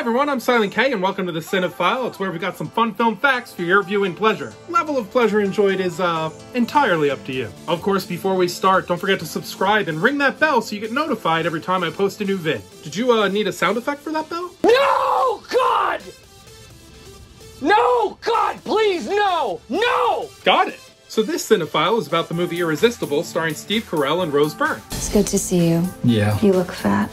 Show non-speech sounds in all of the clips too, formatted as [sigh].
everyone, I'm Silent K, and welcome to the CineFile. It's where we got some fun film facts for your viewing pleasure. Level of pleasure enjoyed is, uh, entirely up to you. Of course, before we start, don't forget to subscribe and ring that bell so you get notified every time I post a new vid. Did you, uh, need a sound effect for that bell? No! God! No! God, please, no! No! Got it! So this CineFile is about the movie Irresistible, starring Steve Carell and Rose Byrne. It's good to see you. Yeah. You look fat.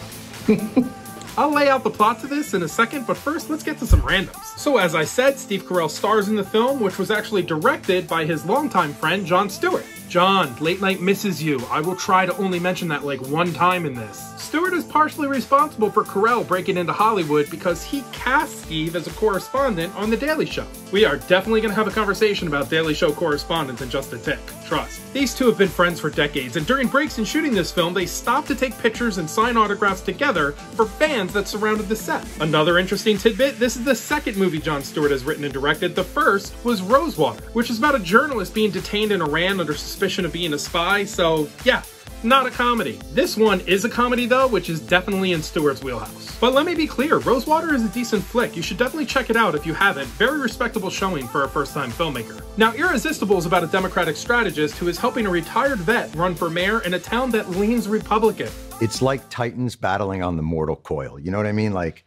[laughs] I'll lay out the plot to this in a second, but first let's get to some randoms. So as I said, Steve Carell stars in the film, which was actually directed by his longtime friend, Jon Stewart. Jon, Late Night misses you. I will try to only mention that like one time in this. Stewart is partially responsible for Carell breaking into Hollywood because he cast Steve as a correspondent on The Daily Show. We are definitely going to have a conversation about Daily Show correspondents in just a tick. Trust. These two have been friends for decades, and during breaks in shooting this film, they stopped to take pictures and sign autographs together for fans that surrounded the set. Another interesting tidbit this is the second movie Jon Stewart has written and directed. The first was Rosewater, which is about a journalist being detained in Iran under suspicion of being a spy, so yeah, not a comedy. This one is a comedy though, which is definitely in Stewart's wheelhouse. But let me be clear, Rosewater is a decent flick. You should definitely check it out if you haven't. Very respectable showing for a first-time filmmaker. Now, Irresistible is about a Democratic strategist who is helping a retired vet run for mayor in a town that leans Republican. It's like Titans battling on the mortal coil. You know what I mean? Like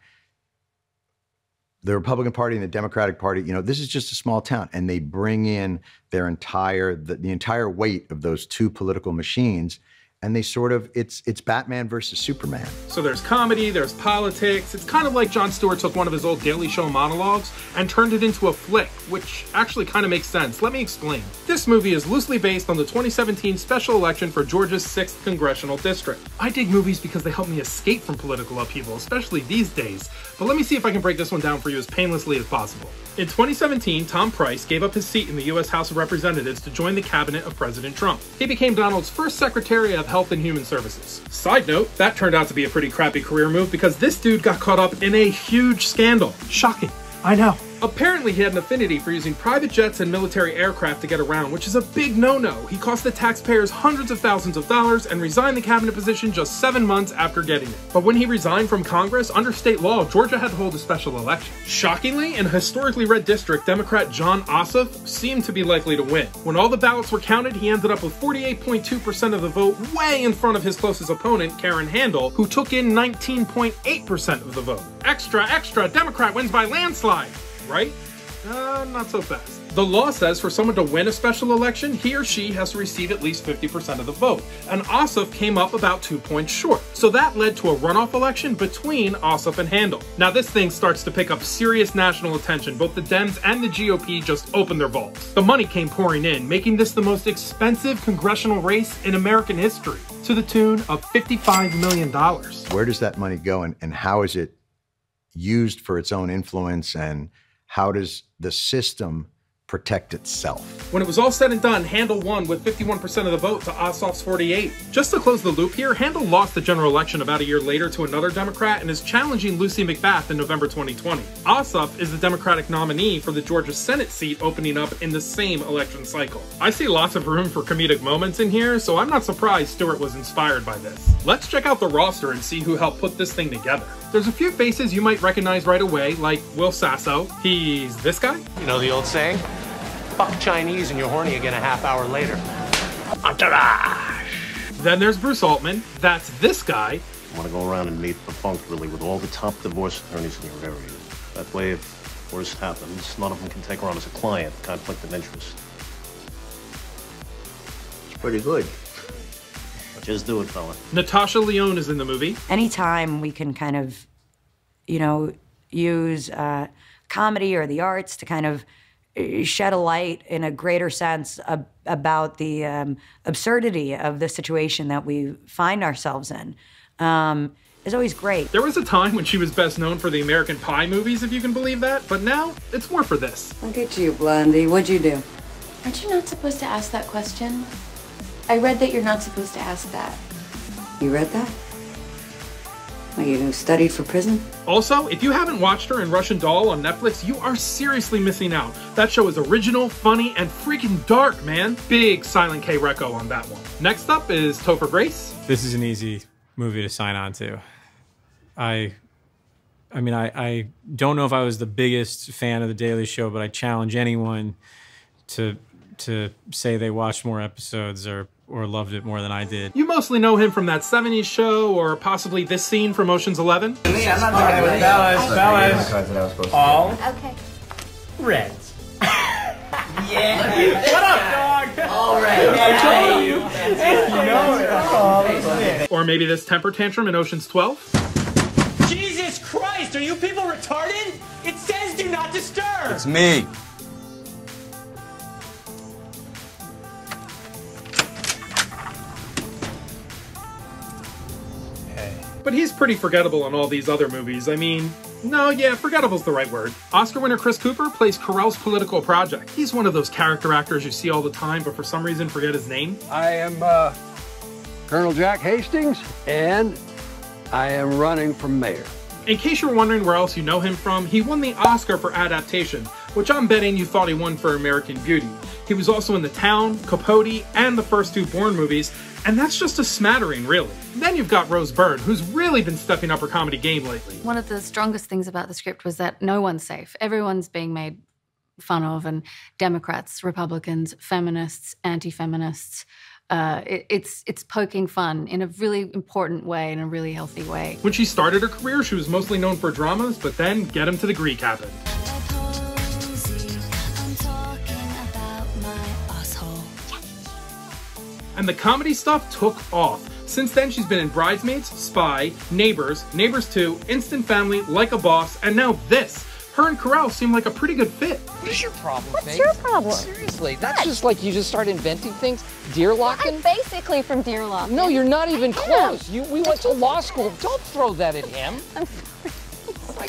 the Republican Party and the Democratic Party, you know, this is just a small town and they bring in their entire the, the entire weight of those two political machines and they sort of it's it's Batman versus Superman. So there's comedy, there's politics. It's kind of like Jon Stewart took one of his old Daily Show monologues and turned it into a flick, which actually kind of makes sense. Let me explain. This movie is loosely based on the 2017 special election for Georgia's 6th congressional district. I dig movies because they help me escape from political upheaval, especially these days. But let me see if I can break this one down for you as painlessly as possible. In 2017, Tom Price gave up his seat in the U.S. House of Representatives to join the cabinet of President Trump. He became Donald's first Secretary of Health and Human Services. Side note, that turned out to be a pretty crappy career move because this dude got caught up in a huge scandal. Shocking. I know. Apparently, he had an affinity for using private jets and military aircraft to get around, which is a big no-no. He cost the taxpayers hundreds of thousands of dollars and resigned the cabinet position just seven months after getting it. But when he resigned from Congress, under state law, Georgia had to hold a special election. Shockingly, in a historically red district, Democrat Jon Ossoff seemed to be likely to win. When all the ballots were counted, he ended up with 48.2% of the vote, way in front of his closest opponent, Karen Handel, who took in 19.8% of the vote. Extra, extra, Democrat wins by landslide right? Uh, not so fast. The law says for someone to win a special election, he or she has to receive at least 50% of the vote, and Ossoff came up about two points short. So that led to a runoff election between Ossoff and Handel. Now this thing starts to pick up serious national attention. Both the Dems and the GOP just opened their vaults. The money came pouring in, making this the most expensive congressional race in American history, to the tune of $55 million. Where does that money go and, and how is it used for its own influence and how does the system protect itself. When it was all said and done, Handel won with 51% of the vote to Ossoff's 48. Just to close the loop here, Handel lost the general election about a year later to another Democrat and is challenging Lucy McBath in November 2020. Ossoff is the Democratic nominee for the Georgia Senate seat opening up in the same election cycle. I see lots of room for comedic moments in here, so I'm not surprised Stewart was inspired by this. Let's check out the roster and see who helped put this thing together. There's a few faces you might recognize right away, like Will Sasso. He's this guy. You know the old saying? Fuck Chinese and you're horny again a half hour later. Entourage! Then there's Bruce Altman. That's this guy. I want to go around and meet perfunctorily with all the top divorce attorneys in your area. That way, if worse happens, none of them can take her on as a client. Conflict of interest. It's pretty good. Just do it, fella. Natasha Lyonne is in the movie. Anytime we can kind of, you know, use uh, comedy or the arts to kind of shed a light in a greater sense ab- about the um, absurdity of the situation that we find ourselves in um, is always great. There was a time when she was best known for the American Pie movies, if you can believe that, but now it's more for this. Look at you, Blondie. What'd you do? Aren't you not supposed to ask that question? I read that you're not supposed to ask that. You read that? Are you studied for prison? Also, if you haven't watched her in Russian Doll on Netflix, you are seriously missing out. That show is original, funny, and freaking dark, man. Big Silent K Reco on that one. Next up is Topher Grace. This is an easy movie to sign on to. I I mean, I, I don't know if I was the biggest fan of The Daily Show, but I challenge anyone to to say they watched more episodes or or loved it more than I did. You mostly know him from that 70s show or possibly this scene from Ocean's 11. Me, I'm not talking about fellas, fellas. All Okay. reds. [laughs] yeah. What up, dog? All reds. I told you. You know it. Or maybe this temper tantrum in Ocean's 12. Jesus Christ, are you people retarded? It says do not disturb. It's me. But he's pretty forgettable in all these other movies. I mean, no, yeah, forgettable's the right word. Oscar winner Chris Cooper plays Carell's political project. He's one of those character actors you see all the time, but for some reason forget his name. I am uh, Colonel Jack Hastings, and I am running for mayor. In case you're wondering where else you know him from, he won the Oscar for adaptation, which I'm betting you thought he won for American Beauty. He was also in The Town, Capote, and the first two Bourne movies, and that's just a smattering, really. Then you've got Rose Byrne, who's really been stepping up her comedy game lately. One of the strongest things about the script was that no one's safe. Everyone's being made fun of, and Democrats, Republicans, feminists, anti-feminists. Uh, it, it's it's poking fun in a really important way, in a really healthy way. When she started her career, she was mostly known for dramas, but then get him to the Greek happened. And the comedy stuff took off. Since then, she's been in Bridesmaids, Spy, Neighbors, Neighbors 2, Instant Family, Like a Boss, and now this. Her and Carell seem like a pretty good fit. What is your problem, What's Faith? your problem? Seriously, that's just like you just start inventing things. Deer locking? I'm basically from Deer Lock. No, you're not even I close. am. You, we went to law school. Don't throw that at him.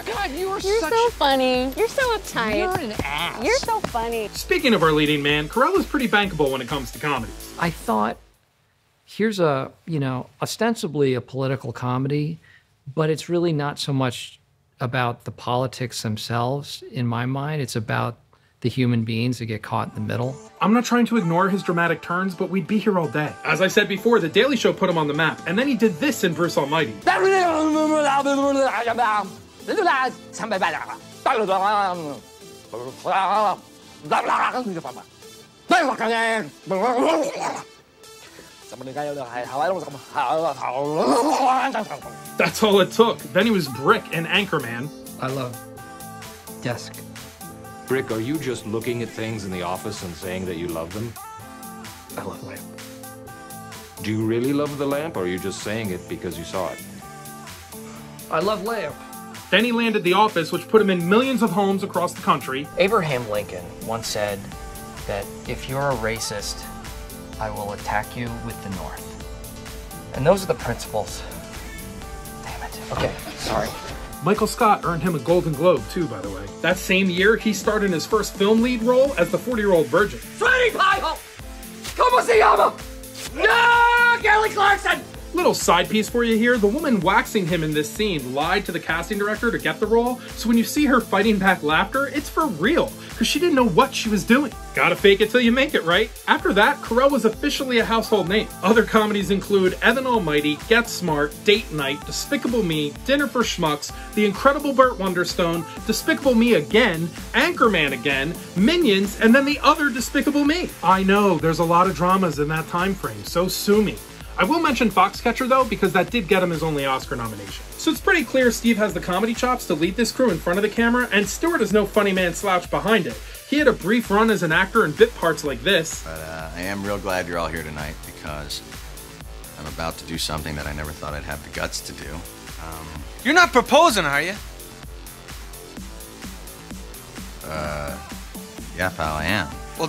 Oh my God, you are You're such. so funny. You're so uptight. You're an ass. You're so funny. Speaking of our leading man, Carell is pretty bankable when it comes to comedies. I thought, here's a, you know, ostensibly a political comedy, but it's really not so much about the politics themselves in my mind. It's about the human beings that get caught in the middle. I'm not trying to ignore his dramatic turns, but we'd be here all day. As I said before, The Daily Show put him on the map, and then he did this in Bruce Almighty. That's all it took. Then he was Brick in Anchorman. I love Desk. Brick, are you just looking at things in the office and saying that you love them? I love Lamp. Do you really love the lamp, or are you just saying it because you saw it? I love Lamp. Then he landed The Office, which put him in millions of homes across the country. Abraham Lincoln once said that if you're a racist, I will attack you with the North. And those are the principles. Damn it. Okay, sorry. Michael Scott earned him a Golden Globe, too, by the way. That same year, he starred in his first film lead role as the 40 year old virgin. Sweetie pie hole. ¿Cómo se llama? No, Kelly Clarkson. Little side piece for you here the woman waxing him in this scene lied to the casting director to get the role, so when you see her fighting back laughter, it's for real, because she didn't know what she was doing. Gotta fake it till you make it, right? After that, Carell was officially a household name. Other comedies include Evan Almighty, Get Smart, Date Night, Despicable Me, Dinner for Schmucks, The Incredible Burt Wonderstone, Despicable Me Again, Anchorman Again, Minions, and then the other Despicable Me. I know, there's a lot of dramas in that time frame, so sue me. I will mention Foxcatcher though, because that did get him his only Oscar nomination. So it's pretty clear Steve has the comedy chops to lead this crew in front of the camera, and Stewart is no funny man slouch behind it. He had a brief run as an actor in bit parts like this. But uh, I am real glad you're all here tonight because I'm about to do something that I never thought I'd have the guts to do. Um, You're not proposing, are you? uh, yeah, pal, I am. Well,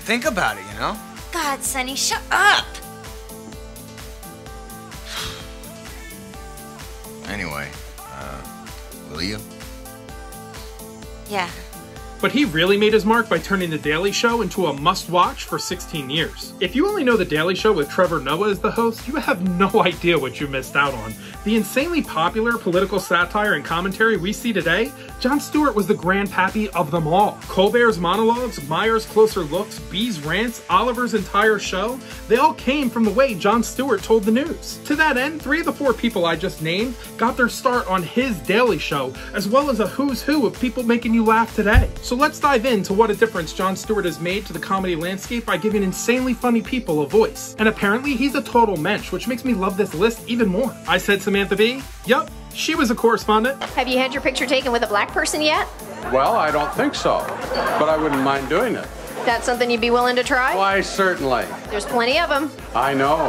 think about it, you know? God, Sonny, shut up! Anyway, uh, will you? Yeah. But he really made his mark by turning The Daily Show into a must watch for 16 years. If you only know The Daily Show with Trevor Noah as the host, you have no [laughs] idea what you missed out on. The insanely popular political satire and commentary we see today, Jon Stewart was the grandpappy of them all. Colbert's monologues, Meyers' closer looks, Bee's rants, Oliver's entire show, they all came from the way Jon Stewart told the news. To that end, three of the four people I just named got their start on his Daily Show, as well as a who's who of people making you laugh today. So let's dive into what a difference Jon Stewart has made to the comedy landscape by giving insanely funny people a voice. And apparently, he's a total mensch, which makes me love this list even more. I said Samantha Bee? Yup, she was a correspondent. Have you had your picture taken with a black person yet? Well, I don't think so, but I wouldn't mind doing it. That's something you'd be willing to try? Why, certainly. There's plenty of them. I know.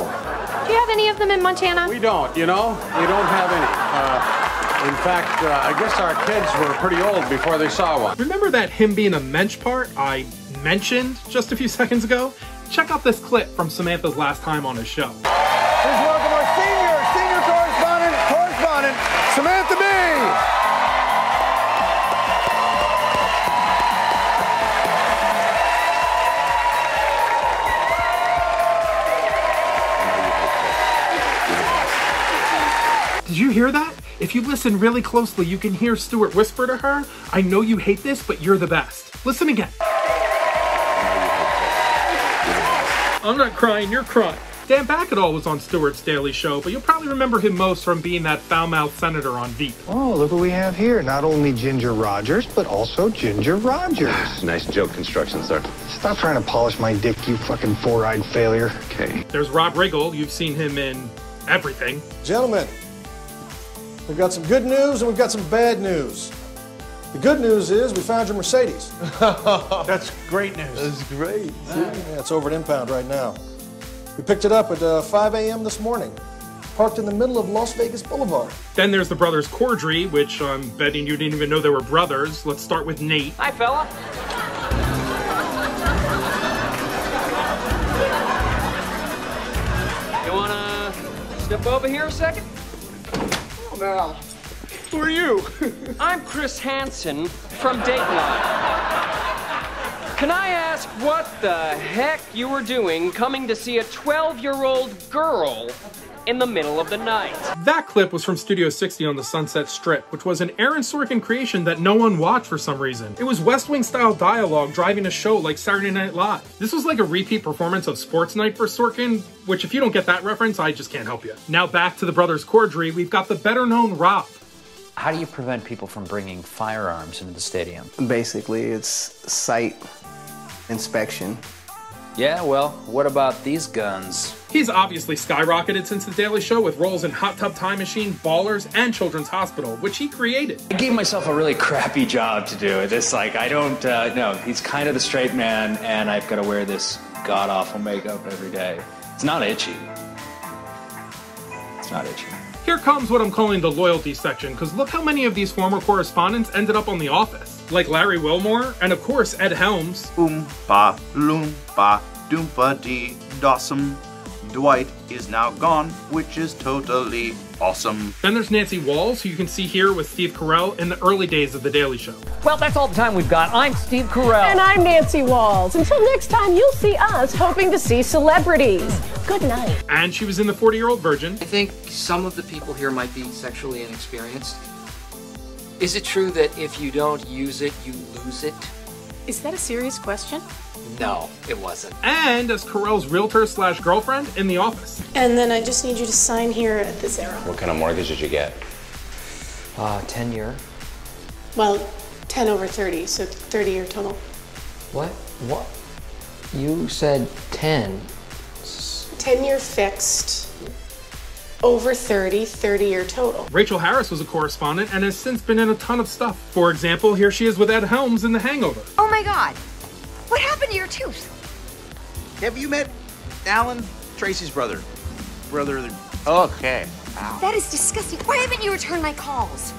Do you have any of them in Montana? We don't, you know? We don't have any. Uh, in fact, uh, I guess our kids were pretty old before they saw one. Remember that him being a mensch part I mentioned just a few [laughs] seconds ago? Check out this clip from Samantha's last time on his show. If you listen really closely, you can hear Stewart whisper to her, I know you hate this, but you're the best. Listen again. I'm not crying, you're crying. Dan Bakkedahl was on Stewart's Daily Show, but you'll probably remember him most from being that foul-mouthed senator on Veep. Oh, look what we have here. Not only Ginger Rogers, but also Ginger Rogers. [sighs] nice joke construction, sir. Stop trying to polish my dick, you fucking four-eyed failure. Okay. There's Rob Riggle, you've seen him in everything. Gentlemen, we've got some good news and we've got some bad news. The good news is we found your Mercedes. [laughs] That's great news. That's great. Yeah, it's over at impound right now. We picked it up at uh, 5 a.m. this morning, parked in the middle of Las Vegas Boulevard. Then there's the brothers Cordry, which I'm betting you didn't even know they were brothers. Let's start with Nate. Hi, fella. You wanna step over here a second? Now. Who are you? [laughs] I'm Chris Hansen from Dateline. Can I ask what the heck you were doing coming to see a 12 year old girl in the middle of the night? That clip was from Studio 60 on the Sunset Strip, which was an Aaron Sorkin creation that no one watched for some reason. It was West Wing style dialogue driving a show like Saturday Night Live. This was like a repeat performance of Sports Night for Sorkin, which if you don't get that reference, I just can't help you. Now back to the brothers Cordry, we've got the better known Rob. How do you prevent people from bringing firearms into the stadium? Basically, it's site inspection. Yeah, well, what about these guns? He's obviously skyrocketed since The Daily Show with roles in Hot Tub Time Machine, Ballers, and Children's Hospital, which he created. I gave myself a really crappy job to do. This, like, I don't uh, know. He's kind of the straight man, and I've got to wear this god awful makeup every day. It's not itchy. It's not itchy. Here comes what I'm calling the loyalty section, because look how many of these former correspondents ended up on The Office. Like Larry Wilmore, and of course Ed Helms. Oompa, loompa, doompa dee dossum. Dwight is now gone, which is totally awesome. Then there's Nancy Walls, who you can see here with Steve Carell in the early days of The Daily Show. Well, that's all the time we've got. I'm Steve Carell. And I'm Nancy Walls. Until next time, you'll see us hoping to see celebrities. Good night. And she was in The 40 Year Old Virgin. I think some of the people here might be sexually inexperienced. Is it true that if you don't use it, you lose it? Is that a serious question? No, it wasn't. And as Carell's realtor slash girlfriend in The Office. And then I just need you to sign here at this arrow. What kind of mortgage did you get? Uh, 10 year. Well, 10 over 30, so 30 year total. What? What? You said 10. 10 year fixed, over 30, 30 year total. Rachael Harris was a correspondent and has since been in a ton of stuff. For example, here she is with Ed Helms in The Hangover. Oh my god. What happened to your tooth? Have you met Alan? Tracy's brother. Brother. of the- Okay. That is disgusting. Why haven't you returned my calls?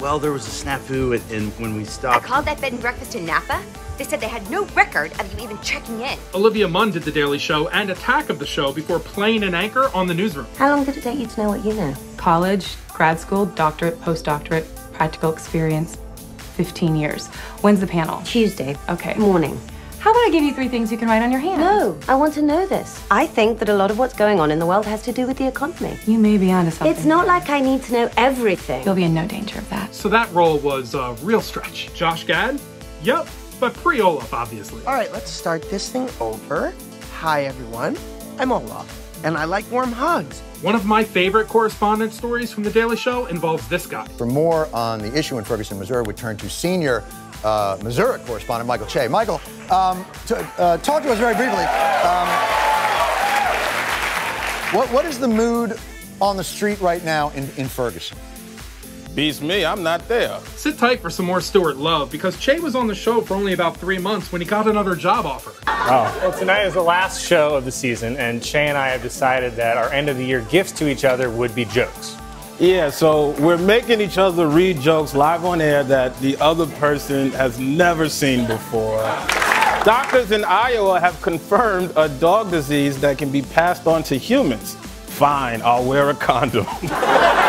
Well, there was a snafu and, and when we stopped. I stopped. called that bed and breakfast in Napa. They said they had no record of you even checking in. Olivia Munn did The Daily Show and Attack of the Show before playing an anchor on The Newsroom. How long did it take you to know what you know? College, grad school, doctorate, postdoctorate, practical experience. 15 years. When's the panel? Tuesday. Okay. Morning. How about I give you three things you can write on your hand? No, I want to know this. I think that a lot of what's going on in the world has to do with the economy. You may be onto something. It's not like I need to know everything. You'll be in no danger of that. So that role was a real stretch. Josh Gad? Yep, but pre Olaf, obviously. All right, let's start this thing over. Hi, everyone. I'm Olaf, and I like warm hugs. One of my favorite correspondent stories from The Daily Show involves this guy. For more on the issue in Ferguson, Missouri, we turn to senior uh, Missouri correspondent Michael Che. Michael, um, to, uh, talk to us very briefly. Um, what, what is the mood on the street right now in, in Ferguson? Beats me, I'm not there. Sit tight for some more Stewart Love because Che was on the show for only about three months when he got another job offer. Oh. Well, tonight is the last show of the season, and Che and I have decided that our end of the year gifts to each other would be jokes. Yeah, so we're making each other read jokes live on air that the other person has never seen before. Doctors in Iowa have confirmed a dog disease that can be passed on to humans. Fine, I'll wear a condom. [laughs]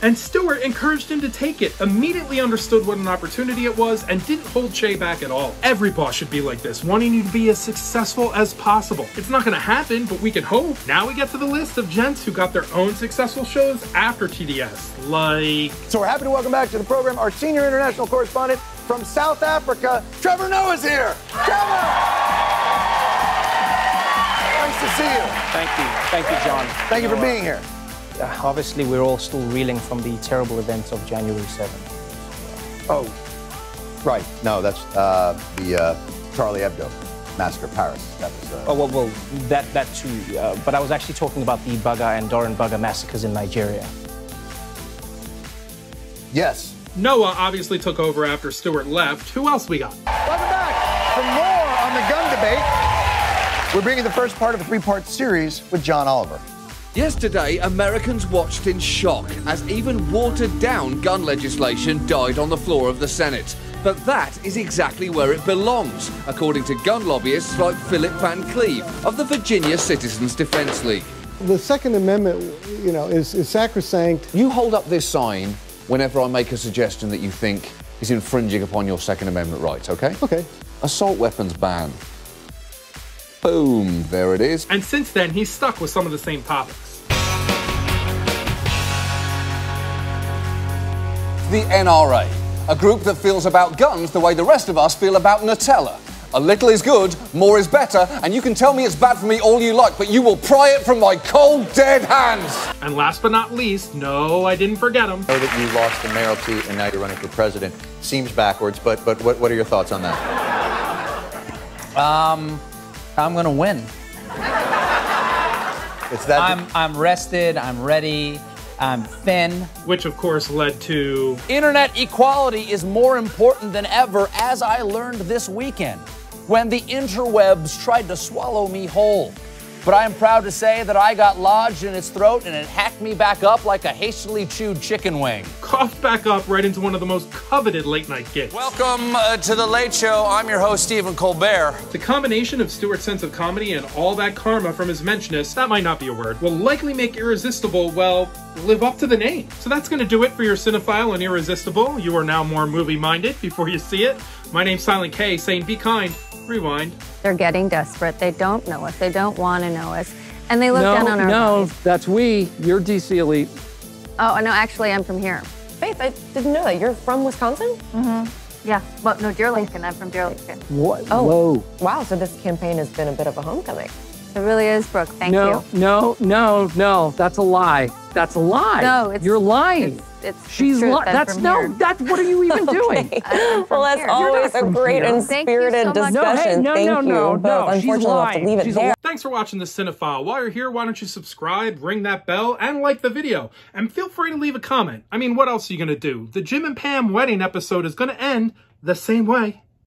And Stewart encouraged him to take it, immediately understood what an opportunity it was, and didn't hold Che back at all. Every boss should be like this, wanting you to be as successful as possible. It's not gonna happen, but we can hope. Now we get to the list of gents who got their own successful shows after TDS, like... So we're happy to welcome back to the program our senior international correspondent from South Africa, Trevor Noah's here. Trevor! Nice to see you. Thank you. Thank you, Jon. Thank you for being here. Uh, obviously, we're all still reeling from the terrible events of January 7th. Oh, right. No, that's uh, the uh, Charlie Hebdo massacre, Paris. That was. Uh, Oh, well, well that, that too. Uh, but I was actually talking about the Baga and Doron Baga massacres in Nigeria. Yes. Noah obviously took over after Stewart left. Who else we got? Welcome back for more on the gun debate. We're bringing the first part of a three-part series with John Oliver. Yesterday, Americans watched in shock as even watered down gun legislation died on the floor of the Senate. But that is exactly where it belongs, according to gun lobbyists like Philip Van Cleave of the Virginia Citizens Defense League. The Second Amendment, you know, is, is sacrosanct. You hold up this sign whenever I make a suggestion that you think is infringing upon your Second Amendment rights, okay? Okay. Assault weapons ban. Boom, there it is. And since then, he's stuck with some of the same topics. The NRA, a group that feels about guns the way the rest of us feel about Nutella. A little is good, more is better, and you can tell me it's bad for me all you like, but you will pry it from my cold, dead hands. And last but not least, no, I didn't forget him. I know that you lost the mayoralty and now you're running for president. Seems backwards, but but what, what are your thoughts on that? Um, I'm gonna win. It's that. I'm I'm rested. I'm ready. I'm thin. Which, of course, led to. Internet equality is more important than ever, as I learned this weekend when the interwebs tried to swallow me whole. But I am proud to say that I got lodged in its throat and it hacked me back up like a hastily chewed chicken wing. Coughed back up right into one of the most coveted late night gigs. Welcome uh, to The Late Show. I'm your host, Stephen Colbert. The combination of Stewart's sense of comedy and all that karma from his mentionist, that might not be a word, will likely make Irresistible, well, live up to the name. So that's gonna do it for your CineFile and Irresistible. You are now more movie-minded before you see it. My name's Silent K, saying be kind, rewind. They're getting desperate. They don't know us. They don't want to know us. And they look no, down on our no, bodies. that's we. You're DC Elite. Oh, no, actually, I'm from here. Faith, I didn't know that. You're from Wisconsin? Mm-hmm. Yeah. Well, no, Deer Lincoln. I'm from Deer Lincoln. What? Oh. Whoa. Wow, so this campaign has been a bit of a homecoming. It really is, Brooke. Thank no, you. no, no, no. No. That's a lie. That's a lie. No, it's- You're lying. It's the She's truth. That's from no. here. That's what are you even [laughs] doing? I'm Well, as here. always, a great here. and Thank you so spirited discussion. No, hey, no, Thank no, you. no, Both. no. She's Unfortunately, we'll have to lying. leave it She's there. Thanks for watching the CineFile. While you're here, why don't you subscribe, ring that bell, and like the video. And feel free to leave a comment. I mean, what else are you going to do? The Jim and Pam wedding episode is going to end the same way.